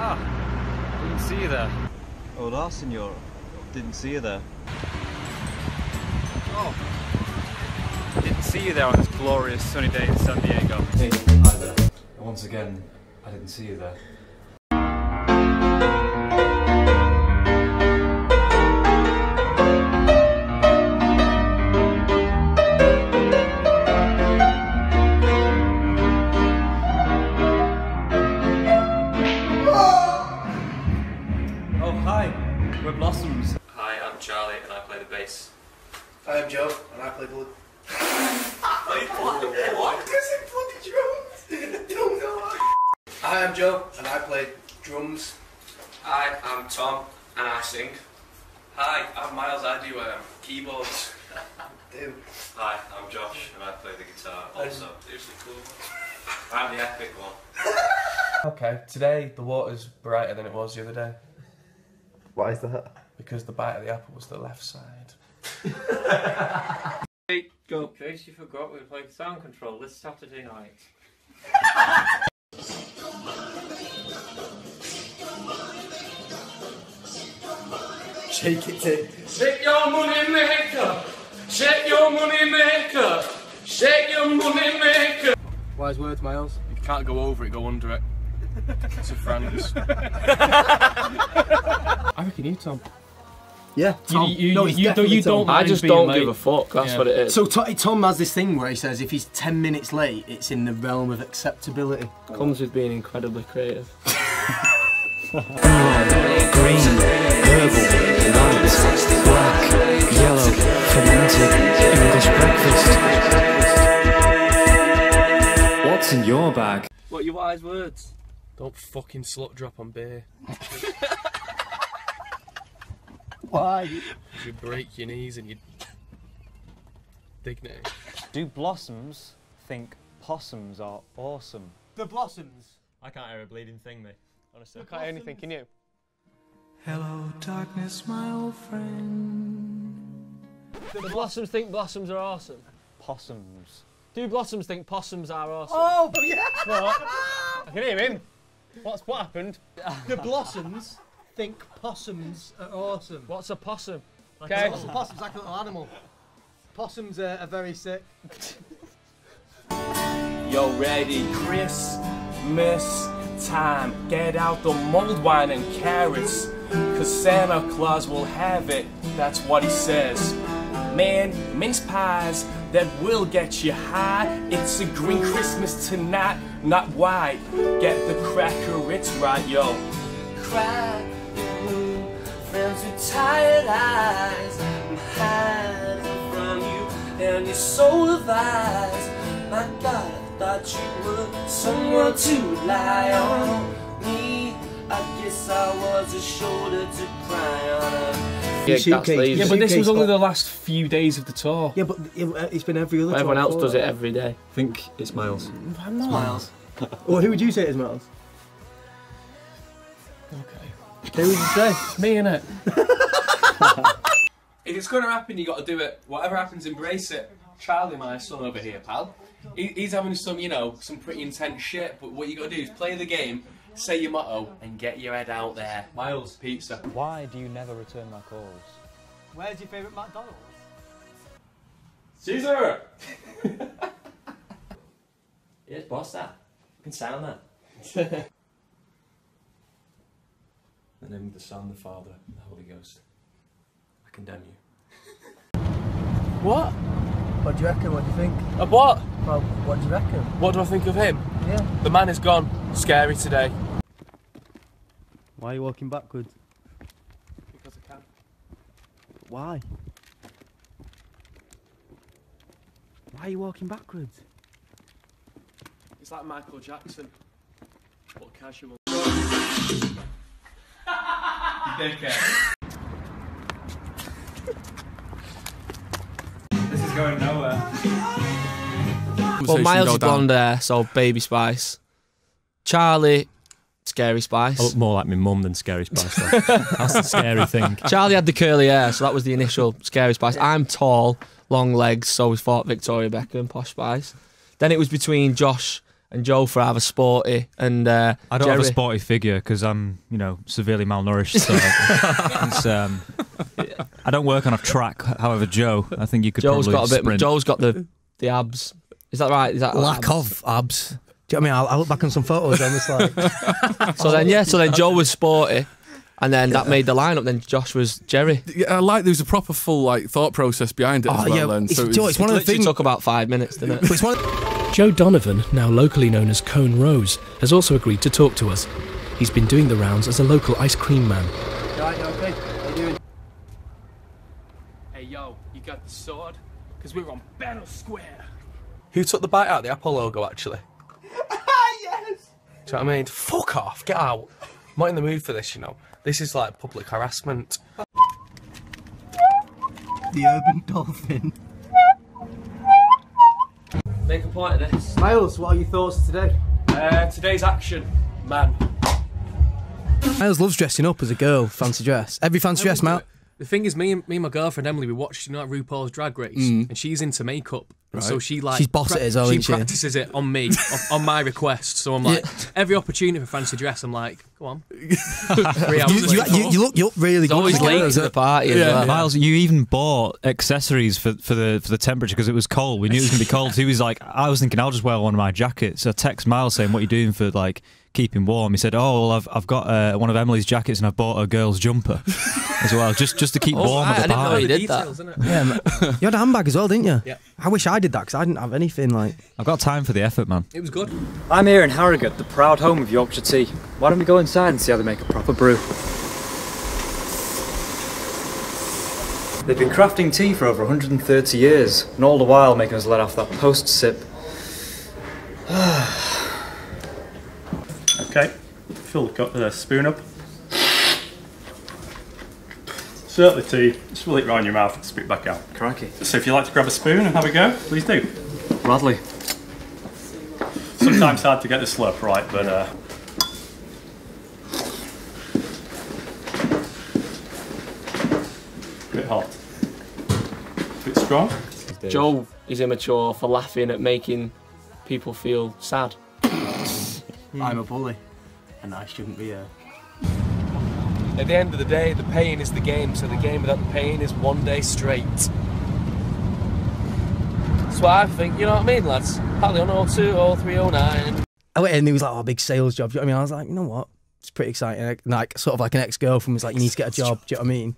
Ah, didn't see you there. Hola, senor. Didn't see you there. Oh, didn't see you there on this glorious sunny day in San Diego. Hey, hi there. Once again, I didn't see you there. Hi, I'm Joe, and I play drums. Hi, I'm Tom and I sing. Hi, I'm Miles. I do um, keyboards. Do. Hi, I'm Josh and I play the guitar. Also, there's the cool one. I'm the epic one. Okay, today the water's brighter than it was the other day Why is that? because the bite of the apple was the left side. Go. In case you forgot, we're playing Sound Control this Saturday night. Shake it, Tim. Shake your money maker. Shake your money maker. Shake your money maker. Wise words, Miles. You can't go over it, go under it. It's a friends. I reckon you, Tom. Yeah, Tom. you, no, you, he's you, don't, you don't Tom. I just don't late. give a fuck. That's Yeah. what it is. So To- Tom has this thing where he says if he's 10 minutes late, it's in the realm of acceptability. comes with being incredibly creative. green, purple, white, black, yellow, fermented English breakfast. What's in your bag? What are your wise words? Don't fucking slut drop on beer. Why? You break your knees and your dignity. Do blossoms think possums are awesome? The Blossoms. I can't hear a bleeding thing, mate. Honestly. I can't hear anything, can you? Hello, darkness, my old friend. The blossoms think blossoms are awesome. Possums. Do blossoms think possums are awesome? Oh, yeah! What? I can hear him. What's what happened? The Blossoms think possums are awesome. What's a possum? Okay. What's a possum? It's like a little animal. Possums are, are very sick. You're ready, Christmas time. Get out the mulled wine and carrots. Cause Santa Claus will have it. That's what he says. Man, mince pies that will get you high. It's a green Christmas tonight, not white. Get the cracker, it's right, yo. Cry, I thought you were someone to rely on. Me, I guess I was a shoulder to cry on. Yeah, suitcase- Yeah, but this was only the last few days of the tour. Yeah, but it- uh, it's been every other Everyone tour else does it every day. I think it's Miles. Miles. well, who would you say it is, Miles? Okay. Who would you say? Me innit? if it's going to happen, you got to do it. Whatever happens, embrace it. Charlie, my son over here, pal. He, he's having some, you know, some pretty intense shit. But what you got to do is play the game, say your motto, and get your head out there. Miles, pizza. Why do you never return my calls? Where's your favourite McDonald's? Caesar. Yes, boss that. You can sound that. In the name of the Son, the Father, and the Holy Ghost. I condemn you. What? What do you reckon? What do you think? Of what? Well, what do you reckon? What do I think of him? Yeah. The man is gone. Scary today. Why are you walking backwards? Because I can. Why? Why are you walking backwards? It's like Michael Jackson, but casual. Dickhead. This is going nowhere. Well, Miles is blonde hair, so Baby Spice. Charlie, Scary Spice. I look more like my mum than Scary Spice. though. That's the scary thing. Charlie had the curly hair, so that was the initial Scary Spice. I'm tall, long legs, so we thought Victoria Beckham, Posh Spice. Then it was between Josh and Joe for either sporty and uh, I don't Jerry. have a sporty figure because I'm, you know, severely malnourished. So it's, um, I don't work on a track. However, Joe, I think you could Joe's probably got a bit. sprint. Joe's got the the abs. Is that right? Is that Lack abs? of abs. Do you know what I mean? I, I look back on some photos and it's like, So then yeah, so then Joe was sporty, and then that made the lineup. Then Josh was Jerry. Yeah, I like there was a proper full like thought process behind it oh as well. yeah, then, it's, so do you know it's one of the things. took about five minutes, didn't it? It's one Joe Donovan, now locally known as Cone Rose, has also agreed to talk to us. He's been doing the rounds as a local ice cream man. Right, okay? How you doing? Hey yo, you got the sword? Cause we're on Battle Square. Who took the bite out of the Apple logo, actually? yes! Do you know what I mean? Fuck off, get out. I'm not in the mood for this, you know. This is like public harassment. the urban dolphin. Make a point of this. Miles, what are your thoughts today? Uh, today's action, man. Miles loves dressing up as a girl, fancy dress. Every fancy dress, Mal. The thing is, me and me and my girlfriend Emily, we watched you know like RuPaul's Drag Race, Mm. and she's into makeup. And So she like She's boss at it as well, She isn't she? practices it on me, on, on my request. So I'm like, every opportunity for fancy dress, I'm like, come on. Three hours You, you, you, you look, you look really He's good. always for late girls, to the party as Yeah, well. Miles, you even bought accessories for, for the for the temperature because it was cold. We knew it was gonna be cold. He was like, I was thinking I'll just wear one of my jackets. So I text Miles saying, "What are you doing for like keeping warm?" He said, "Oh, well, I've I've got uh, one of Emily's jackets and I've bought a girl's jumper as well, just just to keep Oh, warm I- at I the didn't know party." he did that. Yeah, man. you had a handbag as well, didn't you? Yeah. I wish I did that because I didn't have anything like. I've got time for the effort, man. It was good. I'm here in Harrogate, the proud home of Yorkshire tea. Why don't we go inside and see how they make a proper brew? They've been crafting tea for over 130 years, and all the while making us let off that post sip. Okay, fill the uh, spoon up. Stir the tea, swirl it round your mouth and spit back out. Crikey. So if you'd like to grab a spoon and have a go, please do. Gladly. Sometimes hard to get the slurp right, but uh, bit hot. Bit strong. Joe is immature for laughing at making people feel sad. I'm a bully, and I shouldn't be a. At the end of the day, the pain is the game. So the game without the pain is one day straight. That's what I think. You know what I mean, lads? Pally on 02, 0309. I went in and he was like, "Oh, big sales job." You know what I mean? I was like, "You know what? It's pretty exciting." And, Like, sort of like an ex-girlfriend was like, "You need to get a job." Do you know what I mean?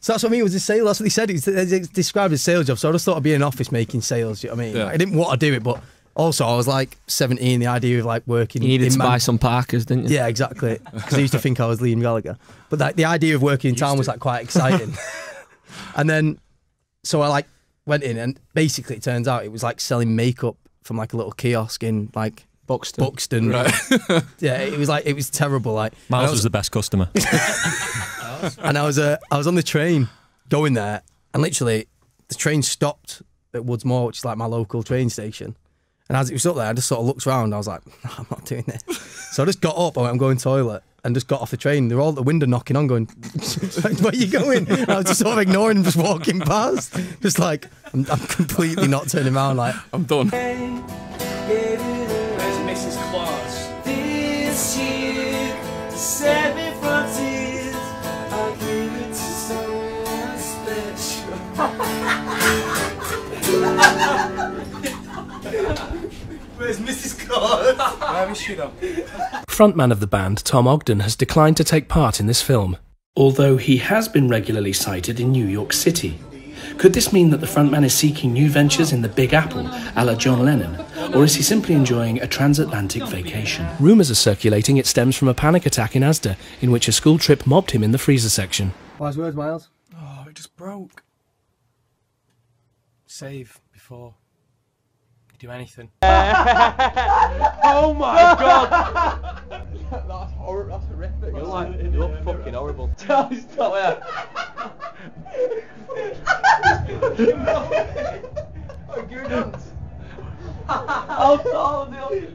So that's what I mean. It was a sale. That's what he said. It's, it's described as sales job. So I just thought I'd be in an office making sales. Do you know what I mean? Yeah. Like, I didn't want to do it, but also I was like 17. The idea of like working. You needed in to Man- buy some Parkers, didn't you? Yeah, exactly. Because I used to think I was Liam Gallagher. But like, the idea of working in town was like quite exciting. and then, so I like went in, and basically it turns out it was like selling makeup from like a little kiosk in like Buxton. Buxton. Right. yeah, it was like it was terrible. Like and Miles was the best customer. and I was uh, I was on the train going there, and literally the train stopped at Woodsmoor, which is like my local train station. And as it was up there, I just sort of looked around. I was like, no, I'm not doing this. So I just got up. I went, I'm going toilet, and just got off the train. They're all at the window knocking on, going, "Where you going?" And I was just sort of ignoring them, just walking past, just like I'm, I'm completely not turning around. Like I'm done. Frontman of the band, Tom Ogden, has declined to take part in this film, although he has been regularly sighted in New York City. Could this mean that the frontman is seeking new ventures in the Big Apple, a la John Lennon, or is he simply enjoying a transatlantic vacation? Rumours are circulating it stems from a panic attack in Asda, in which a school trip mobbed him in the freezer section. wise words, Miles. Oh, it just broke. Save before you do anything. oh my god! that's horrible. That's horrific. You're like, you look fucking horrible. Charlie, stop there. oh, give me dance. How tall are you?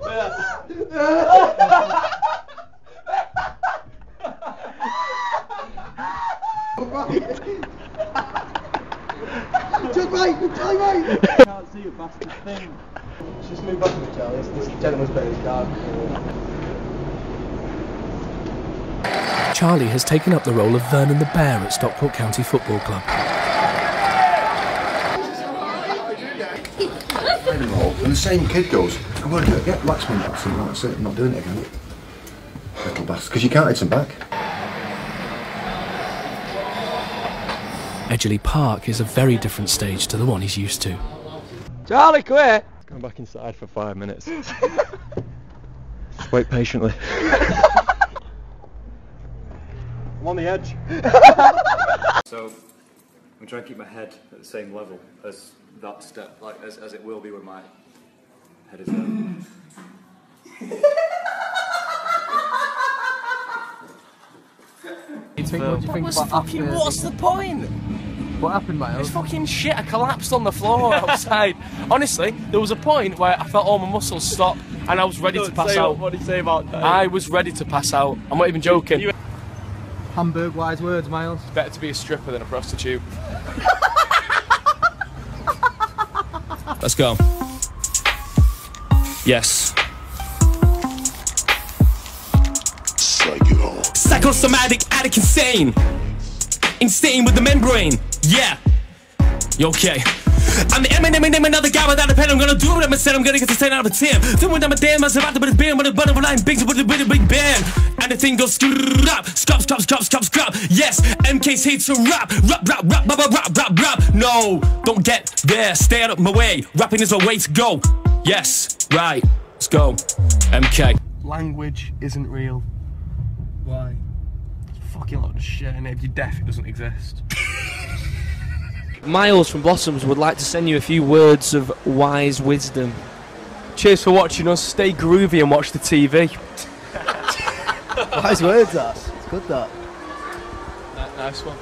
Just wait, Charlie, wait! Can't see your bastard thing. Just move back a bit, Charlie. This, this gentleman's better. Charlie has taken up the role of Vernon the Bear at Stockport County Football Club. And the same kid goes, I want to get Waxman back. So that's it, I'm not doing it again. Little bastard, because you counted some back. Edgeley Park is a very different stage to the one he's used to. Charlie, quit! Go back inside for five minutes. Just wait patiently. I'm on the edge. So I'm trying to keep my head at the same level as that step, like as, as it will be when my head is there. What do you think What's about fucking? What's the point? What happened, Miles? It's fucking shit. I collapsed on the floor outside. Honestly, there was a point where I felt all my muscles stop and I was ready to Don't pass say out. what- what did he say about that? I was ready to pass out. I'm not even joking. Hamburg wise words, Miles. Better to be a stripper than a prostitute. Let's go. Yes. Psycho. Psychosomatic, addict, insane. Insane with the membrane. Yeah. You okay? I'm the Eminem and another guy without a pen. I'm gonna do what I'm saying. I'm gonna get the 10 out of a 10. Then when I'm a damn, I was about to put a band with a butterfly and big with a big, big band. And the thing goes scrap, scrap, scrap, scrap, scrap, scrap. Yes, MK's hate to rap, rap, rap, rap, rap, rap, rap, rap. No, don't get there. Stay out of my way. Rapping is a way to go. Yes, right. Let's go. MK. Language isn't real. Why? Fucking lot of shit, and if you're deaf, it doesn't exist. Miles from Blossoms would like to send you a few words of wise wisdom. Cheers for watching us. Stay groovy and watch the TV. Wise words, that. It's good, that. Nice one.